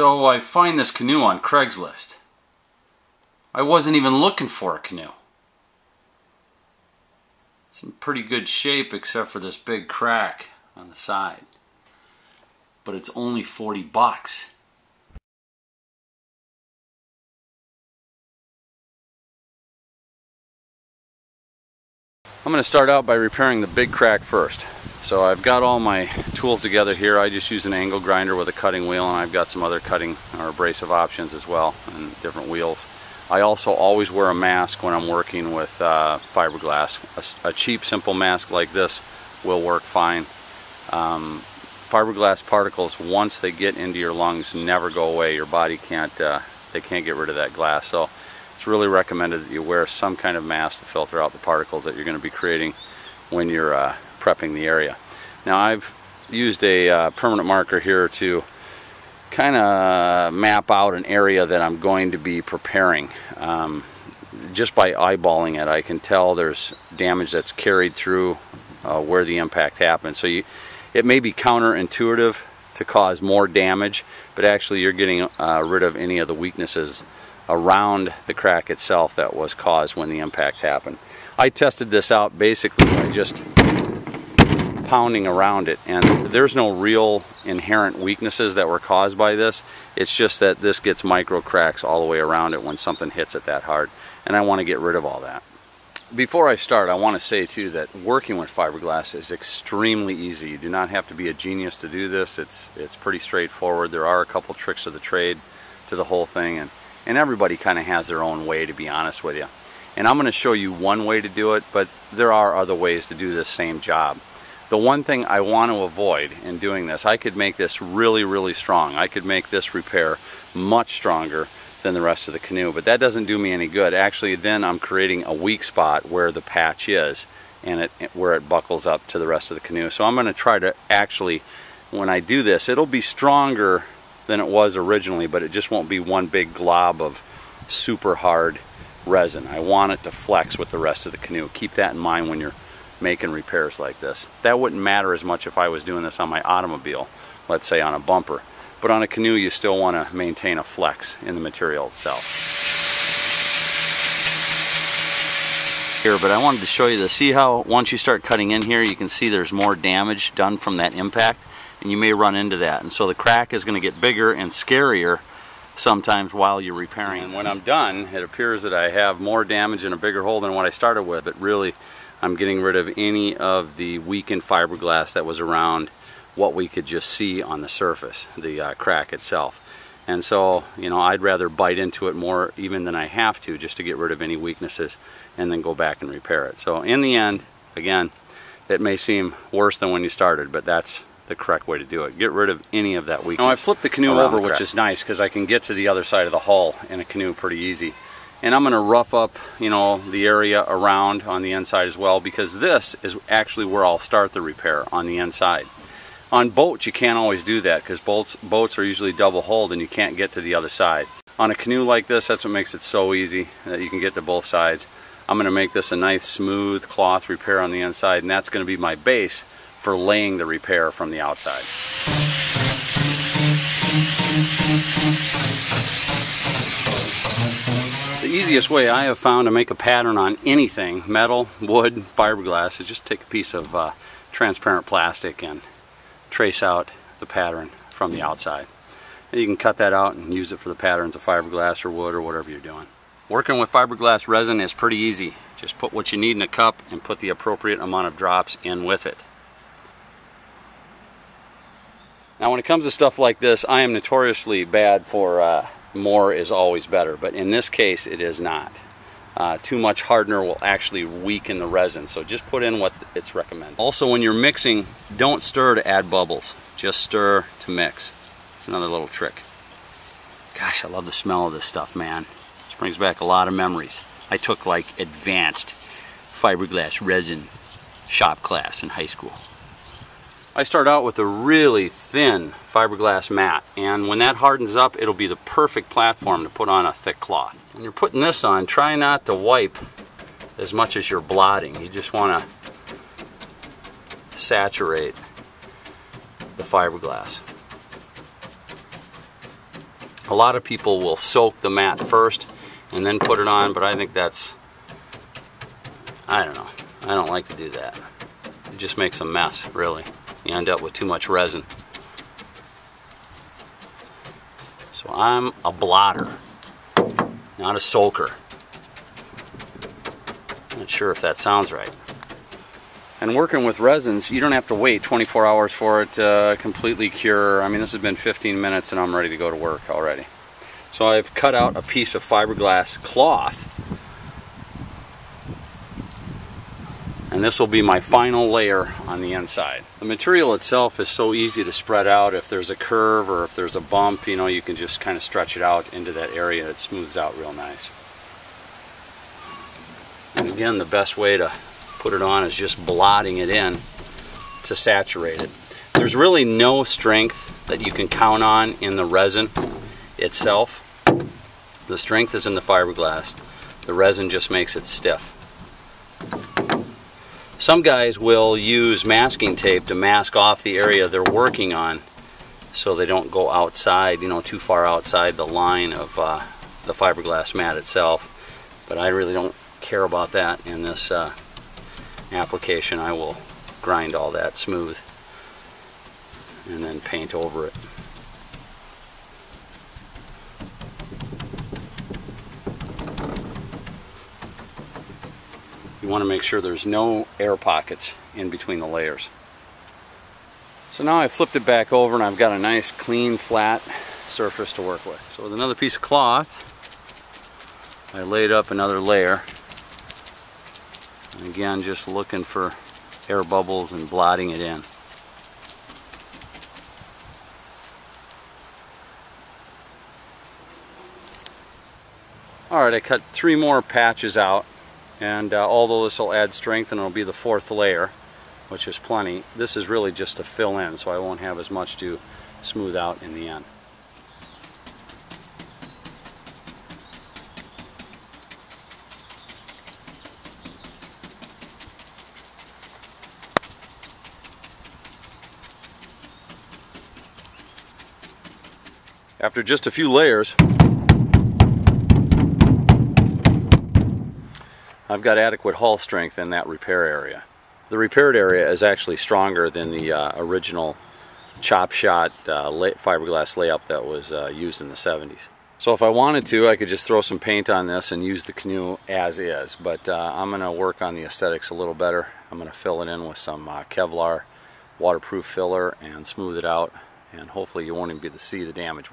So I find this canoe on Craigslist. I wasn't even looking for a canoe. It's in pretty good shape except for this big crack on the side. But it's only 40 bucks. I'm going to start out by repairing the big crack first. So I've got all my tools together here. I just use an angle grinder with a cutting wheel and I've got some other cutting or abrasive options as well and different wheels. I also always wear a mask when I'm working with uh, fiberglass. A, a, cheap simple mask like this will work fine. Um, fiberglass particles once they get into your lungs never go away. Your body can't uh, they can't get rid of that glass. So it's really recommended that you wear some kind of mask to filter out the particles that you're going to be creating when you're uh, prepping the area. Now I've used a uh, permanent marker here to kind of map out an area that I'm going to be preparing. Um, just by eyeballing it I can tell there's damage that's carried through uh, where the impact happened. So you, it may be counterintuitive to cause more damage but actually you're getting uh, rid of any of the weaknesses around the crack itself that was caused when the impact happened. I tested this out basically by just pounding around it and there's no real inherent weaknesses that were caused by this. It's just that this gets micro cracks all the way around it when something hits it that hard and I want to get rid of all that. Before I start, I want to say too that working with fiberglass is extremely easy. You do not have to be a genius to do this. It's it's pretty straightforward. There are a couple tricks of the trade to the whole thing and and everybody kind of has their own way to be honest with you. And I'm going to show you one way to do it, but there are other ways to do this same job. The one thing I want to avoid in doing this, I could make this really, really strong. I could make this repair much stronger than the rest of the canoe, but that doesn't do me any good. Actually, then I'm creating a weak spot where the patch is and it where it buckles up to the rest of the canoe. So I'm going to try to actually, when I do this, it'll be stronger than it was originally, but it just won't be one big glob of super hard resin. I want it to flex with the rest of the canoe. Keep that in mind when you're making repairs like this. That wouldn't matter as much if I was doing this on my automobile, let's say on a bumper. But on a canoe, you still want to maintain a flex in the material itself. Here, but I wanted to show you this. See how once you start cutting in here, you can see there's more damage done from that impact, and you may run into that. And so the crack is going to get bigger and scarier sometimes while you're repairing. And when I'm done, it appears that I have more damage and a bigger hole than what I started with, but really I'm getting rid of any of the weakened fiberglass that was around what we could just see on the surface, the uh, crack itself. And so, you know, I'd rather bite into it more even than I have to just to get rid of any weaknesses and then go back and repair it. So in the end, again, it may seem worse than when you started, but that's the correct way to do it. Get rid of any of that weakness. Now I flipped the canoe over, the which is nice because I can get to the other side of the hull in a canoe pretty easy. And I'm going to rough up, you know, the area around on the inside as well because this is actually where I'll start the repair on the inside. On boats, you can't always do that because boats, boats are usually double hulled and you can't get to the other side. On a canoe like this, that's what makes it so easy that you can get to both sides. I'm going to make this a nice smooth cloth repair on the inside and that's going to be my base for laying the repair from the outside. The easiest way I have found to make a pattern on anything, metal, wood, fiberglass, is just take a piece of uh, transparent plastic and trace out the pattern from the outside. And you can cut that out and use it for the patterns of fiberglass or wood or whatever you're doing. Working with fiberglass resin is pretty easy. Just put what you need in a cup and put the appropriate amount of drops in with it. Now when it comes to stuff like this, I am notoriously bad for uh, more is always better, but in this case it is not. Uh, too much hardener will actually weaken the resin, so just put in what it's recommended. Also, when you're mixing, don't stir to add bubbles. Just stir to mix. It's another little trick. Gosh, I love the smell of this stuff, man. This brings back a lot of memories. I took like advanced fiberglass resin shop class in high school. I start out with a really thin fiberglass mat and when that hardens up it'll be the perfect platform to put on a thick cloth. When you're putting this on try not to wipe as much as you're blotting. You just want to saturate the fiberglass. A lot of people will soak the mat first and then put it on, but I think that's, I don't know. I don't like to do that. It just makes a mess, really. You end up with too much resin. So I'm a blotter, not a soaker. Not sure if that sounds right. And working with resins, you don't have to wait 24 hours for it to completely cure. I mean, this has been 15 minutes and I'm ready to go to work already. So I've cut out a piece of fiberglass cloth. And this will be my final layer on the inside. The material itself is so easy to spread out. If there's a curve or if there's a bump, you know, you can just kind of stretch it out into that area. It smooths out real nice. And again, the best way to put it on is just blotting it in to saturate it. There's really no strength that you can count on in the resin itself. The strength is in the fiberglass. The resin just makes it stiff. Some guys will use masking tape to mask off the area they're working on so they don't go outside, you know, too far outside the line of uh, the fiberglass mat itself. But I really don't care about that in this uh, application, I will grind all that smooth and then paint over it. Want to make sure there's no air pockets in between the layers. So now I flipped it back over and I've got a nice clean flat surface to work with. So with another piece of cloth I laid up another layer and again, just looking for air bubbles and blotting it in. Alright, I cut three more patches out and uh, although this will add strength and it'll be the fourth layer, which is plenty, this is really just to fill in so I won't have as much to smooth out in the end. After just a few layers, I've got adequate hull strength in that repair area. The repaired area is actually stronger than the uh, original chop shot uh, fiberglass layup that was uh, used in the 70s. So if I wanted to, I could just throw some paint on this and use the canoe as is, but uh, I'm going to work on the aesthetics a little better. I'm going to fill it in with some uh, Kevlar waterproof filler and smooth it out and hopefully you won't even be able to see the damage.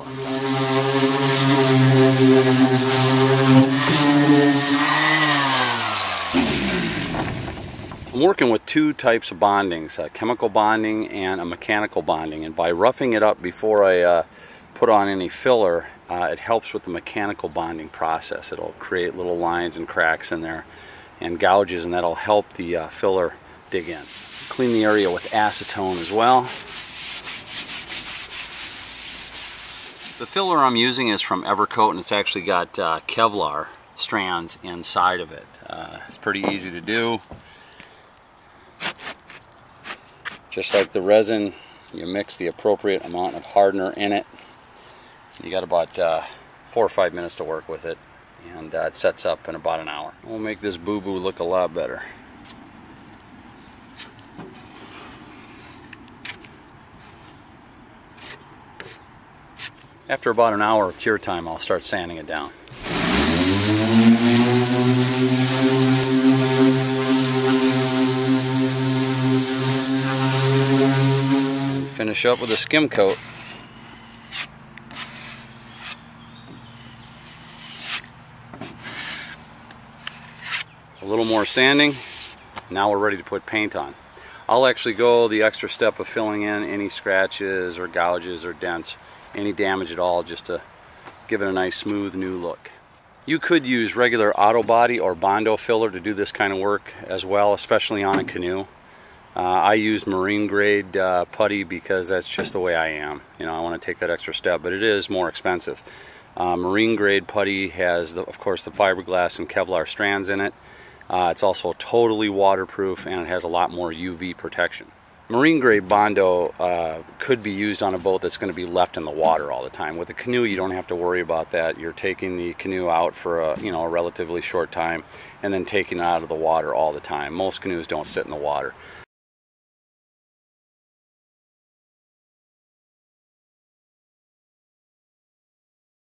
Working with two types of bondings, a chemical bonding and a mechanical bonding, and by roughing it up before I uh, put on any filler, uh, it helps with the mechanical bonding process. It'll create little lines and cracks in there and gouges, and that'll help the uh, filler dig in. Clean the area with acetone as well. The filler I'm using is from Evercoat and it's actually got uh, Kevlar strands inside of it. Uh, it's pretty easy to do. Just like the resin, you mix the appropriate amount of hardener in it. You got about uh, four or five minutes to work with it and uh, it sets up in about an hour. We'll make this boo-boo look a lot better. After about an hour of cure time, I'll start sanding it down. Finish up with a skim coat. A little more sanding. Now we're ready to put paint on. I'll actually go the extra step of filling in any scratches or gouges or dents any damage at all just to give it a nice smooth new look. You could use regular auto body or Bondo filler to do this kind of work as well, especially on a canoe. Uh, I use marine grade uh, putty because that's just the way I am. You know, I want to take that extra step, but it is more expensive. Uh, marine grade putty has, the, of course, the fiberglass and Kevlar strands in it. Uh, it's also totally waterproof and it has a lot more UV protection. marine grade Bondo uh, could be used on a boat that's going to be left in the water all the time. With a canoe, you don't have to worry about that. You're taking the canoe out for a you know a relatively short time, and then taking it out of the water all the time. Most canoes don't sit in the water.